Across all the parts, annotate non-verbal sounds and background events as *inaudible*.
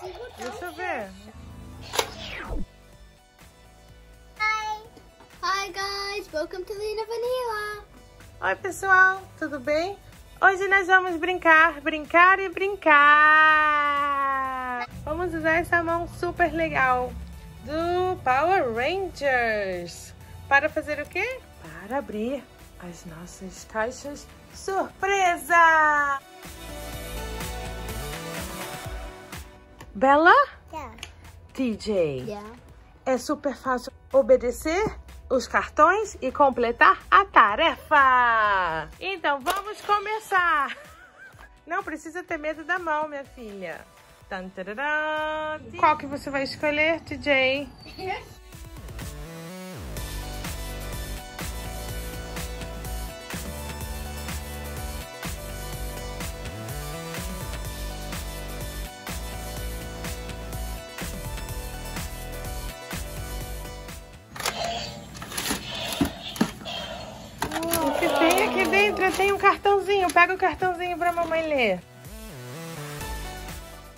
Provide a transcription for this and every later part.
Deixa eu ver. Hi. Hi guys, welcome to Lina Vanilla. Oi, pessoal, tudo bem? Hoje nós vamos brincar, brincar e brincar. Vamos usar essa mão super legal do Power Rangers. Para fazer o quê? Para abrir as nossas caixas surpresa! Bela? Yeah. TJ. Yeah. É super fácil obedecer os cartões e completar a tarefa. Então vamos começar. Não precisa ter medo da mão, minha filha. Qual que você vai escolher, TJ? *laughs* dentro? Tem um cartãozinho. Pega o cartãozinho pra mamãe ler.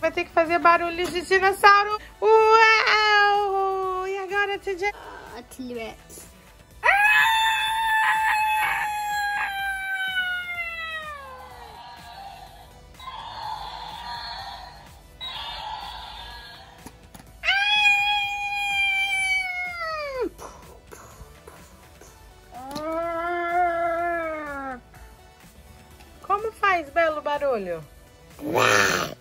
Vai ter que fazer barulhos de dinossauro. Uau! E agora, TJ? T-Rex. Faz belo barulho? *laughs*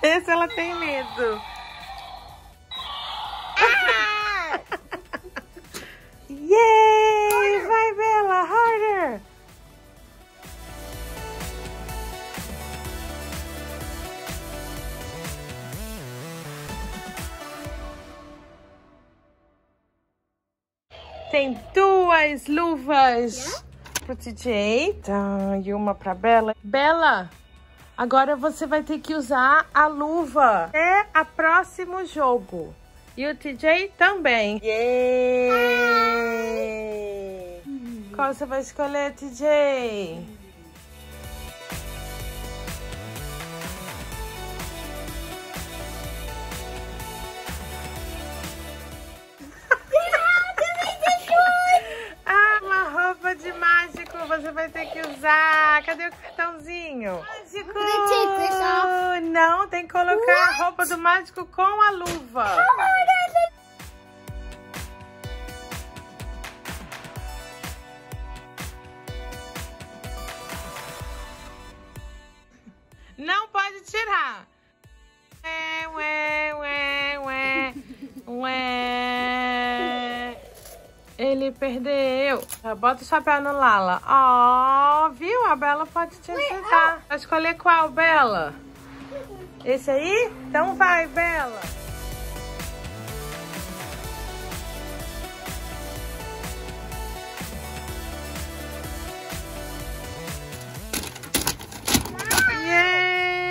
Esse ela tem medo. Tem duas luvas pro TJ tá, e uma pra Bela. Bela, agora você vai ter que usar a luva até a próximo jogo. E o TJ também. Yay! Qual você vai escolher, TJ? Você vai ter que usar. Cadê o cartãozinho? Mágico! Não, tem que colocar a roupa do mágico com a luva. Ele perdeu. Bota o chapéu no Lala. Ó, viu? A Bela pode te ajudar. Vai escolher qual, Bela? Esse aí? Então vai, Bela.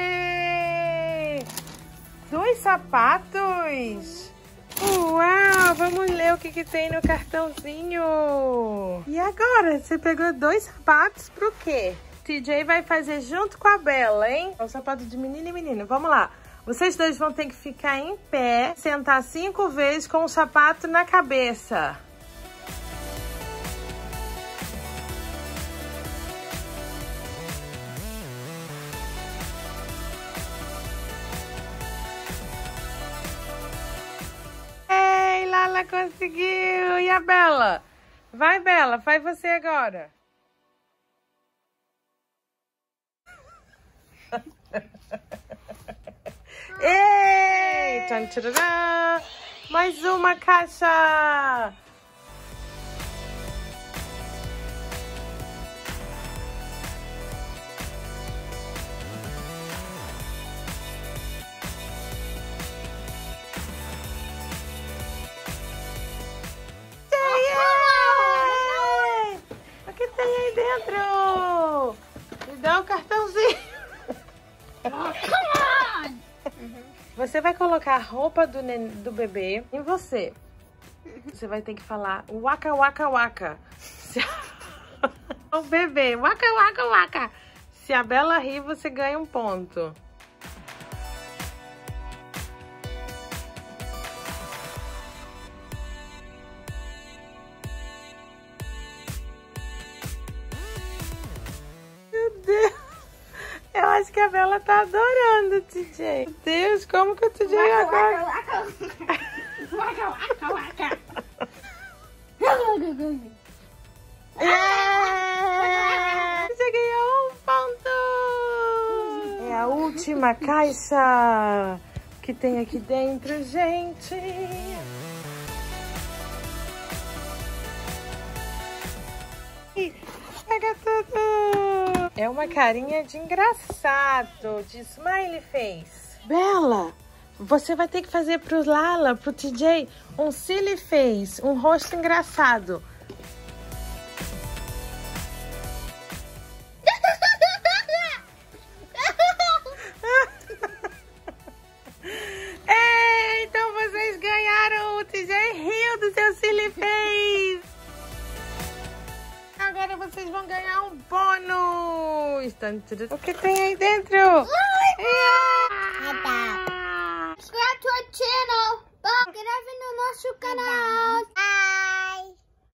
Yay! Dois sapatos! Uau! Vamos ler o que, que tem no cartãozinho. E agora? Você pegou dois sapatos pro quê? TJ vai fazer junto com a Bela, hein? É o sapato de menino e menino. Vamos lá. Vocês dois vão ter que ficar em pé, sentar cinco vezes com o sapato na cabeça. Conseguiu! E a Bela? Vai, Bela, vai você agora. *laughs* Ei! Mais uma caixa! Dentro? Me dá o cartãozinho. Come on! Você vai colocar a roupa do, do bebê em você. Você vai ter que falar waka waka waka. *laughs* o bebê, waka waka waka. Se a Bela rir, você ganha um ponto. Que a Bela tá adorando, TJ. Meu Deus, como que o TJ agora... Waka, waka, waka, waka. Yeah! Você ganhou um ponto! É a última caixa que tem aqui dentro, gente. Pega tudo! É uma carinha de engraçado, de smiley face. Bela, você vai ter que fazer pro Lala, pro TJ, um silly face, um rosto engraçado. *laughs* É, então vocês ganharam o TJ Rio do seu silly face. Agora vocês vão ganhar um bônus. O que tem aí dentro? Subscribe to our channel. Inscreve no nosso canal.